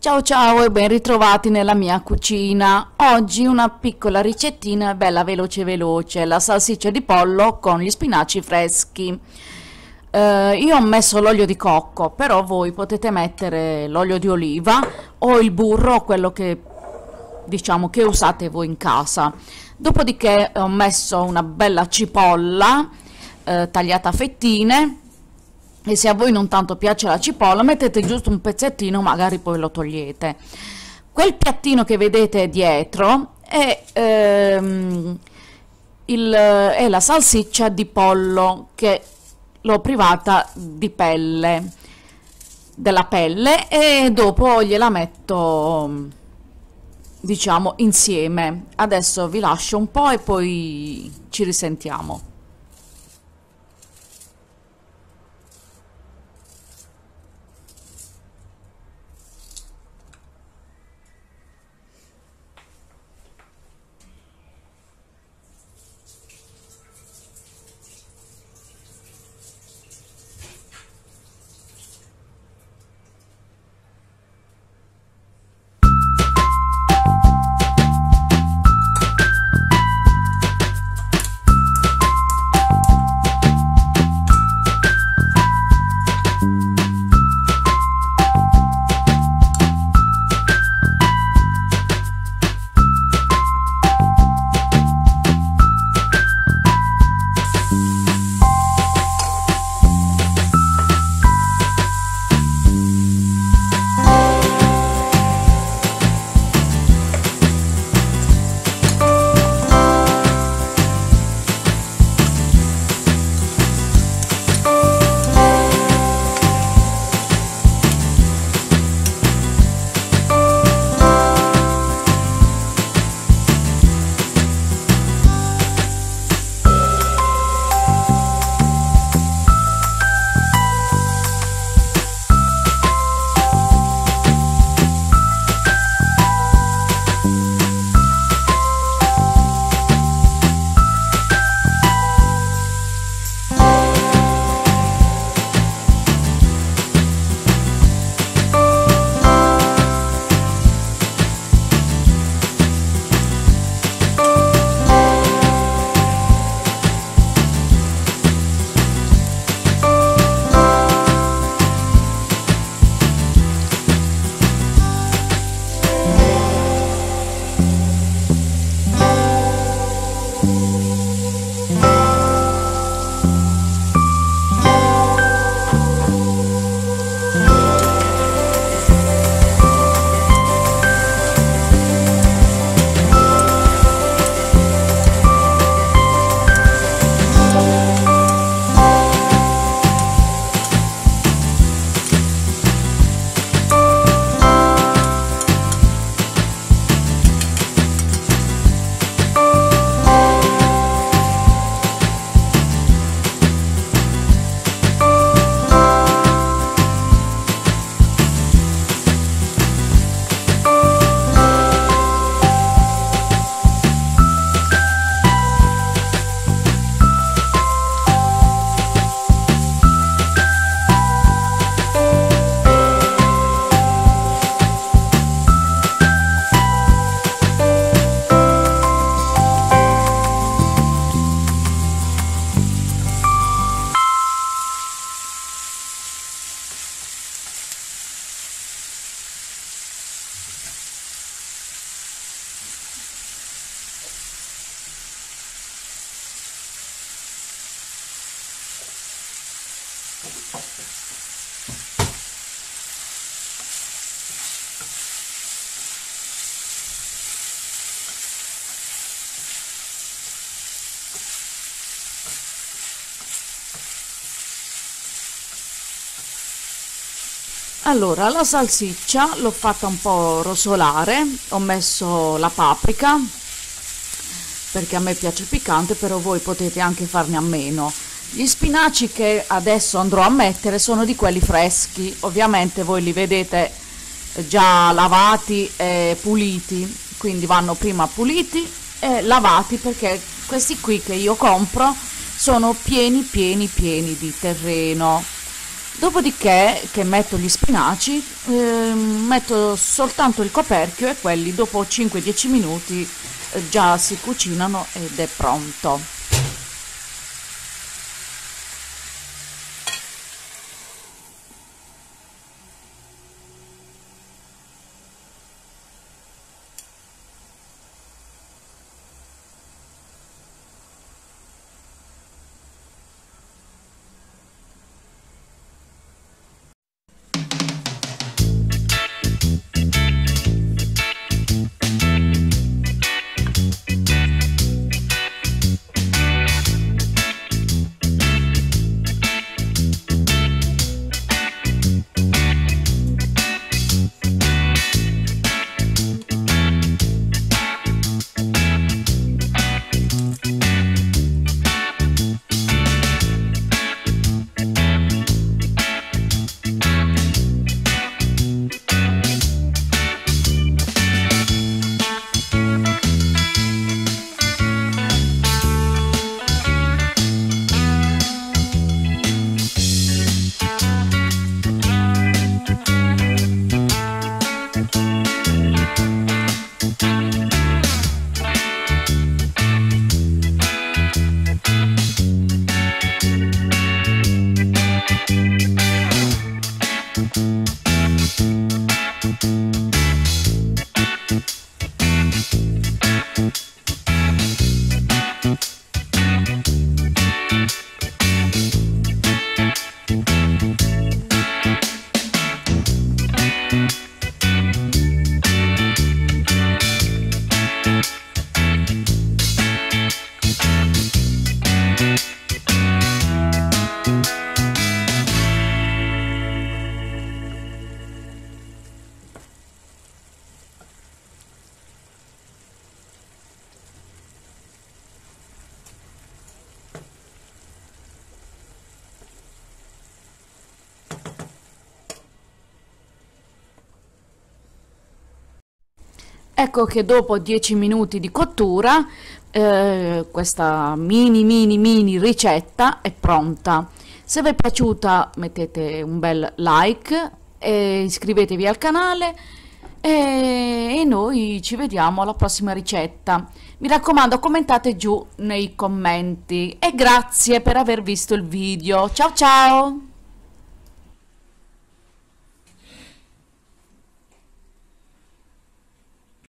Ciao ciao e ben ritrovati nella mia cucina. Oggi una piccola ricettina bella veloce veloce, la salsiccia di pollo con gli spinaci freschi. Eh, io ho messo l'olio di cocco, però voi potete mettere l'olio di oliva o il burro, quello che diciamo che usate voi in casa. Dopodiché ho messo una bella cipolla eh, tagliata a fettine e se a voi non tanto piace la cipolla mettete giusto un pezzettino magari poi lo togliete. Quel piattino che vedete dietro è, ehm, il, è la salsiccia di pollo che l'ho privata di pelle della pelle e dopo gliela metto diciamo insieme. Adesso vi lascio un po' e poi ci risentiamo allora la salsiccia l'ho fatta un po' rosolare ho messo la paprika perché a me piace piccante però voi potete anche farne a meno. Gli spinaci che adesso andrò a mettere sono di quelli freschi ovviamente voi li vedete già lavati e puliti quindi vanno prima puliti e lavati perché questi qui che io compro sono pieni pieni pieni di terreno Dopodiché che metto gli spinaci, eh, metto soltanto il coperchio e quelli dopo 5-10 minuti eh, già si cucinano ed è pronto. Ecco che dopo 10 minuti di cottura eh, questa mini mini mini ricetta è pronta. Se vi è piaciuta mettete un bel like e iscrivetevi al canale e, e noi ci vediamo alla prossima ricetta. Mi raccomando commentate giù nei commenti e grazie per aver visto il video. Ciao ciao!